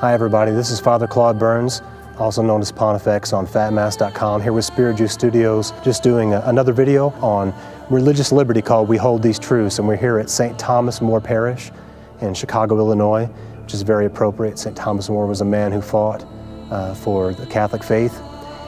Hi everybody, this is Father Claude Burns, also known as Pontifex on phatmass.com, here with Spirit Juice Studios, just doing a, another video on religious liberty called We Hold These Truths, and we're here at St. Thomas More Parish in Chicago, Illinois, which is very appropriate. St. Thomas More was a man who fought uh, for the Catholic faith.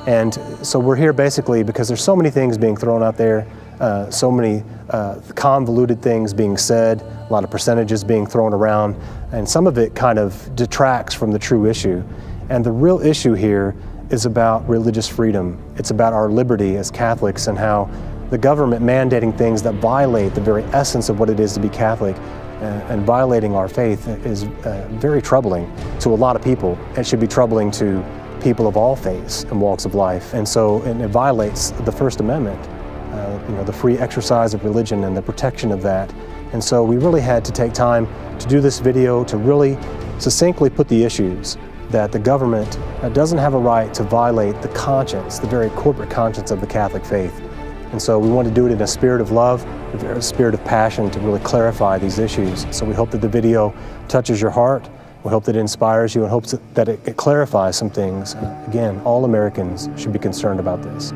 And so we're here basically because there's so many things being thrown out there, uh, so many uh, convoluted things being said, a lot of percentages being thrown around, and some of it kind of detracts from the true issue. And the real issue here is about religious freedom. It's about our liberty as Catholics and how the government mandating things that violate the very essence of what it is to be Catholic uh, and violating our faith is uh, very troubling to a lot of people. It should be troubling to people of all faiths and walks of life. And so and it violates the First Amendment, uh, you know, the free exercise of religion and the protection of that. And so we really had to take time to do this video to really succinctly put the issues that the government uh, doesn't have a right to violate the conscience, the very corporate conscience of the Catholic faith. And so we want to do it in a spirit of love, a spirit of passion to really clarify these issues. So we hope that the video touches your heart. We hope that it inspires you and hopes that it, clarifies some things. Again, all Americans should be concerned about this.